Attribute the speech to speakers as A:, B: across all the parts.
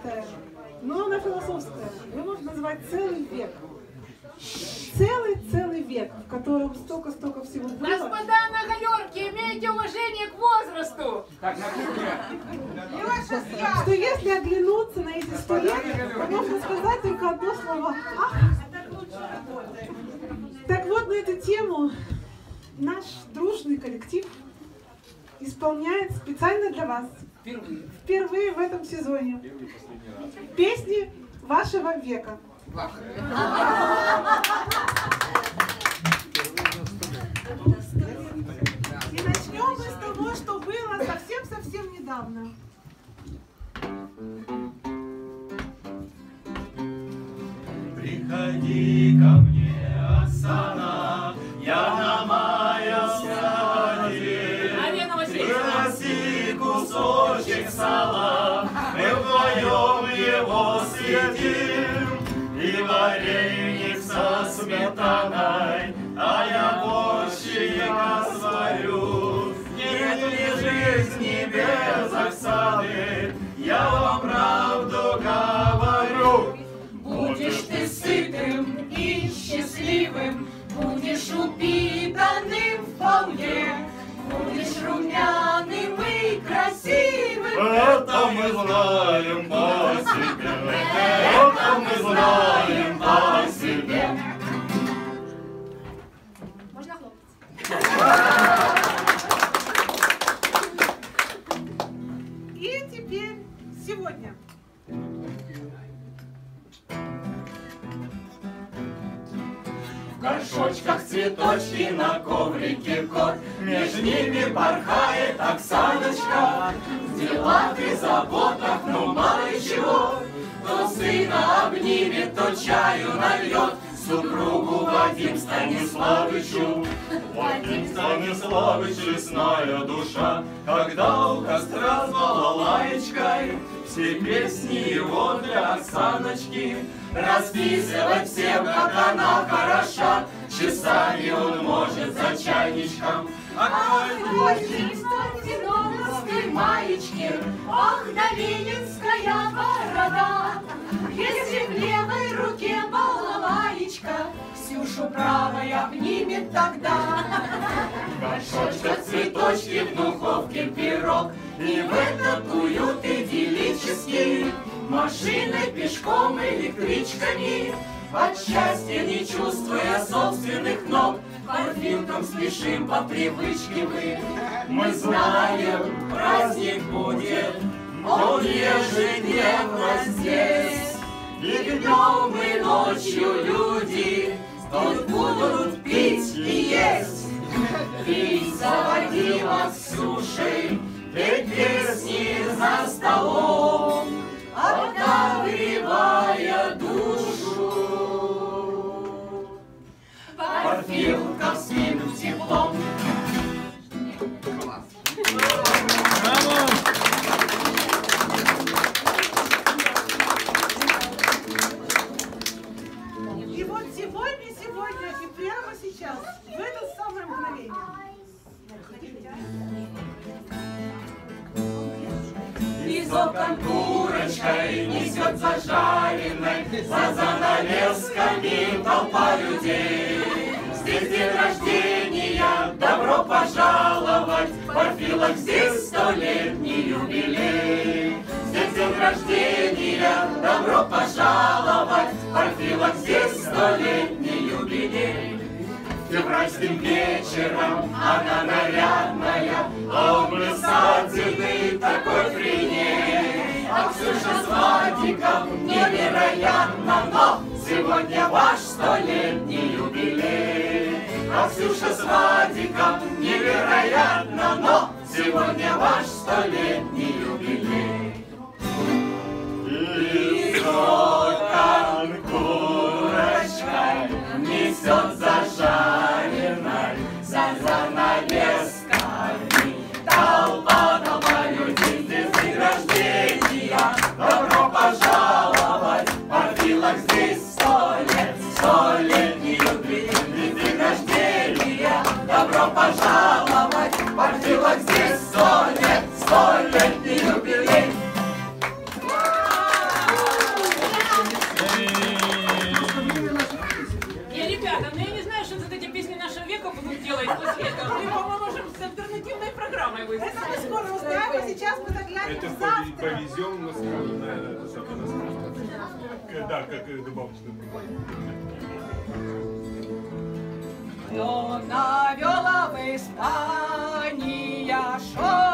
A: простая, но она философская. Ее можно назвать целый век. Целый-целый век, в котором столько-столько всего было.
B: Господа на галерке, имейте уважение к возрасту!
C: Так, на кухне.
A: Что если оглянуться на эти сто лет, то можно сказать только одно слово «Ах!». Так вот, на эту тему наш дружный коллектив исполняет специально для вас
C: Впервые.
A: впервые в этом сезоне песни вашего века. И начнем мы с того, что было совсем-совсем недавно.
D: Приходи ко мне, Оксана, сметаной, а я борщика сварю. Нет ли жизни без Оксаны, я вам правду говорю.
E: Будешь ты сытым и счастливым, Будешь упитанным вполне, Будешь румяным и красивым.
D: Это мы знаем по себе, это мы знаем по себе.
A: Сегодня.
D: В горшочках цветочки на коврике кот, Между ними порхает Оксаночка. В делах и заботах, ну мало чего, То сына обнимет, то чаю нальет, Супругу Вадим Станиславычу. Вадим Станиславыч, лесная душа, Когда у костра с балалаечкой, Все песни его для Оксаночки, Расписывать всем, как она хороша, Часами он может за чайничком. А
E: Ой, в Зиновской маечке, Ах, да ленинская борода! Если в левой руке балалаечка, Ксюшу правой обнимет тогда.
D: горшочках цветочки, в духовке пирог, И в этот уют идиллический Машиной, пешком, электричками От счастья не чувствуя собственных ног Парфюмком спешим по привычке мы. Мы знаем, праздник будет Он ежедневно здесь. И днем, и ночью люди Тут будут пить и есть. Пить за Вадима с сушей, Петь песни за столом, Отогревая душу. Парфилковским теплом.
A: И
D: Из окон курочкой несет зажаренной, За занавесками толпа людей. Здесь день рождения, добро пожаловать, Парфилок здесь столетний юбилей. Здесь день рождения, добро пожаловать, Парфилок здесь столетний. Февральским вечером она нарядная, а он блистательный такой при ней. А Ксюша с Вадиком невероятно, но сегодня ваш столетний юбилей. А Ксюша с Вадиком невероятно, но сегодня ваш столетний юбилей. Из окон пожаловать! Партилок здесь сто лет, сто летний юбилей!
C: Не, ребята, ну я не знаю,
E: что тут эти песни нашего века будут делать после этого. Мы, по-моему, с
D: альтернативной программой выйдем. Это мы скоро узнаем, а сейчас мы заглянем завтра. Это
A: повезем на страну, Да, как добавочную программу. Кто навела в Испания
D: шороху?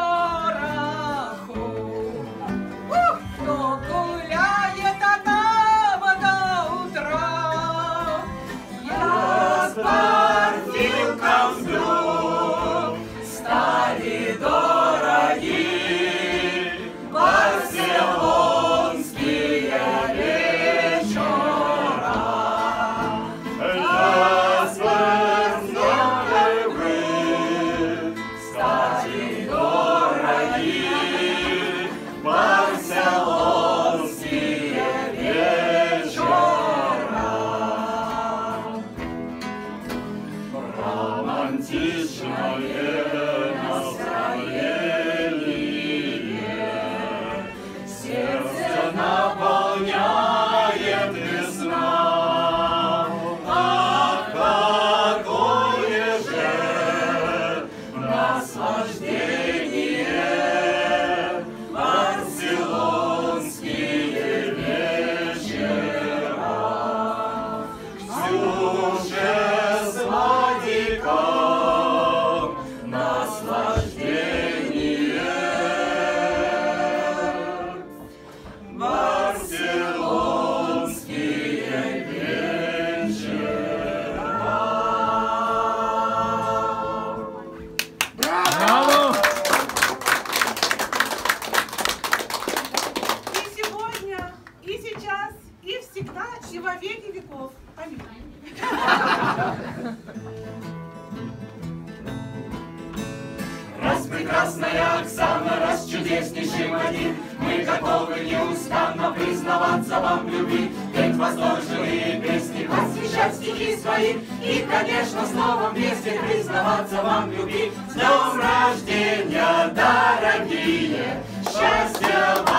D: Прекрасная Оксана, раз чудеснейший Вадим, Мы готовы неустанно признаваться вам в любви, Петь восторженные песни, посвящать стихи свои, И, конечно, снова вместе признаваться вам в любви. С днем рождения, дорогие, Счастья вам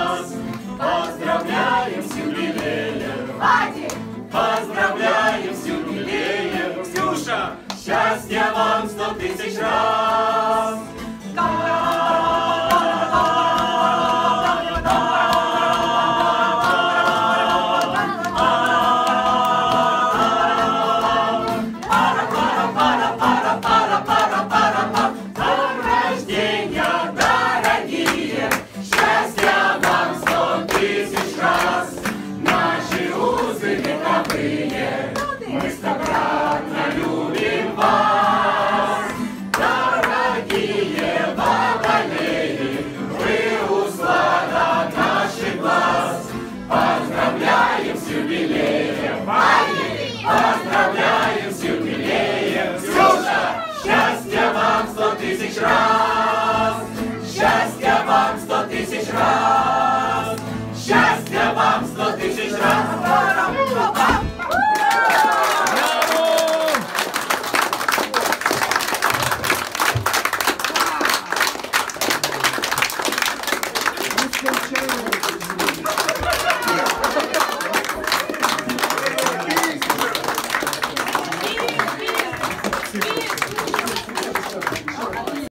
D: глаз. Поздравляем с юбилеем,
E: Вадик!
D: поздравляем с юбилеем, Ксюша, счастья вам сто тысяч раз. Мы стократно любим вас. Дорогие водолеи, вы услада наших глаз. Поздравляем с! Поздравляем с юбилеем! Счастья вам сто тысяч раз! Счастья вам сто тысяч раз! Счастья вам сто тысяч раз!